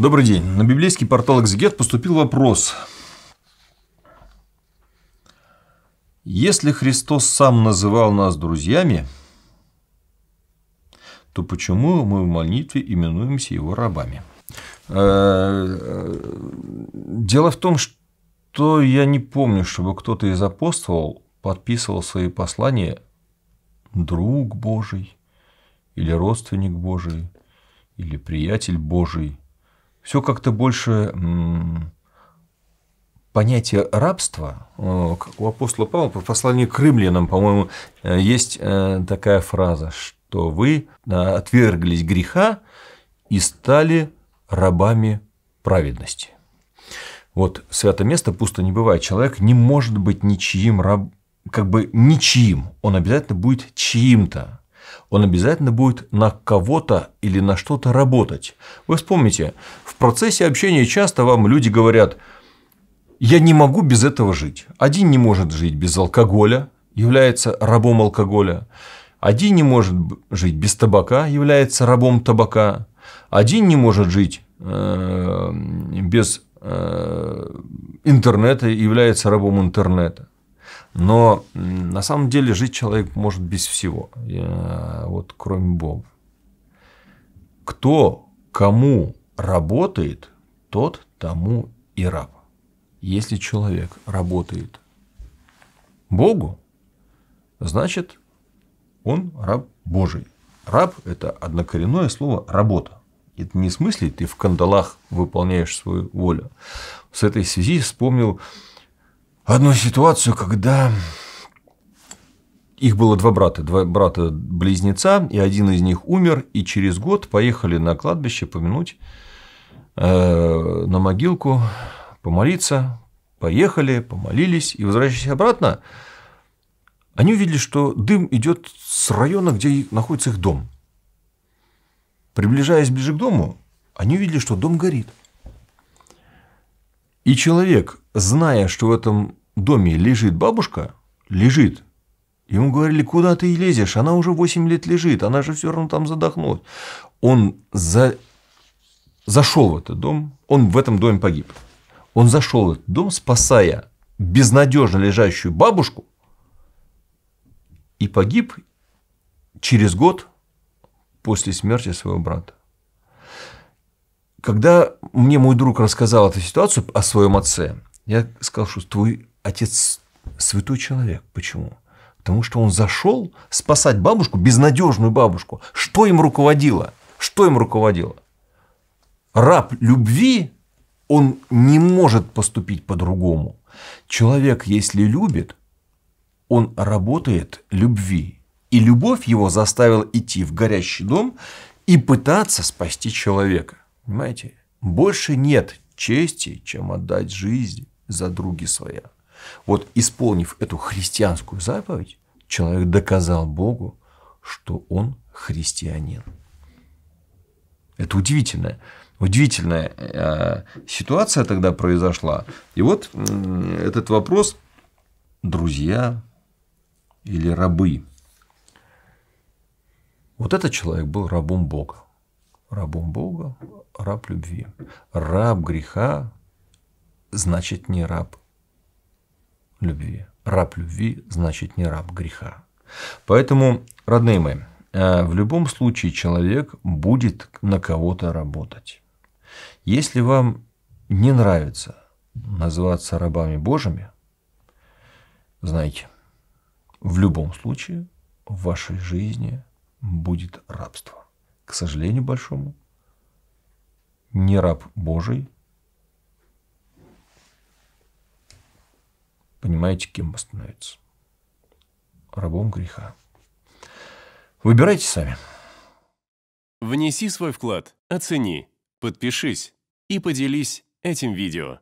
Добрый день. На библейский портал «Экзегет» поступил вопрос. Если Христос сам называл нас друзьями, то почему мы в молитве именуемся его рабами? Э, дело в том, что я не помню, чтобы кто-то из апостолов подписывал свои послания друг Божий или родственник Божий или приятель Божий. Все как-то больше понятие рабства, у апостола Павла по посланию к римлянам, по-моему, э, есть э, такая фраза, что вы э, отверглись греха и стали рабами праведности. Вот свято место пусто не бывает. Человек не может быть ничьим раб, как бы ничьим. Он обязательно будет чьим-то. Он обязательно будет на кого-то или на что-то работать. Вы вспомните, в процессе общения часто вам люди говорят, я не могу без этого жить. Один не может жить без алкоголя, является рабом алкоголя. Один не может жить без табака, является рабом табака. Один не может жить э, без э, интернета, является рабом интернета. Но на самом деле жить человек может без всего, вот кроме Бога. Кто кому работает, тот тому и раб. Если человек работает Богу, значит, он раб Божий. Раб – это однокоренное слово «работа». Это не в смысле ты в кандалах выполняешь свою волю. С этой связи вспомнил одну ситуацию, когда их было два брата, два брата-близнеца, и один из них умер, и через год поехали на кладбище помянуть э, на могилку помолиться, поехали, помолились, и возвращаясь обратно, они увидели, что дым идет с района, где находится их дом. Приближаясь ближе к дому, они увидели, что дом горит. И человек, зная, что в этом доме лежит бабушка, лежит, ему говорили, куда ты лезешь, она уже 8 лет лежит, она же все равно там задохнулась. Он за... зашел в этот дом, он в этом доме погиб. Он зашел в этот дом, спасая безнадежно лежащую бабушку, и погиб через год после смерти своего брата. Когда мне мой друг рассказал эту ситуацию о своем отце, я сказал, что твой отец святой человек. Почему? Потому что он зашел спасать бабушку, безнадежную бабушку. Что им руководило? Что им руководило? Раб любви он не может поступить по-другому. Человек, если любит, он работает любви. И любовь его заставила идти в горящий дом и пытаться спасти человека. Понимаете? Больше нет чести, чем отдать жизнь за други своя. Вот исполнив эту христианскую заповедь, человек доказал Богу, что он христианин. Это удивительное удивительная э, ситуация тогда произошла. И вот этот вопрос, друзья или рабы. Вот этот человек был рабом Бога. Рабом Бога, раб любви. Раб греха значит не раб любви. Раб любви значит не раб греха. Поэтому, родные мои, э, в любом случае человек будет на кого-то работать. Если вам не нравится называться рабами Божьими, знайте, в любом случае в вашей жизни будет рабство. К сожалению большому, не раб Божий, понимаете, кем становится? Рабом греха. Выбирайте сами. Внеси свой вклад, оцени, подпишись и поделись этим видео.